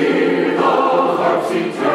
the